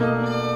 Música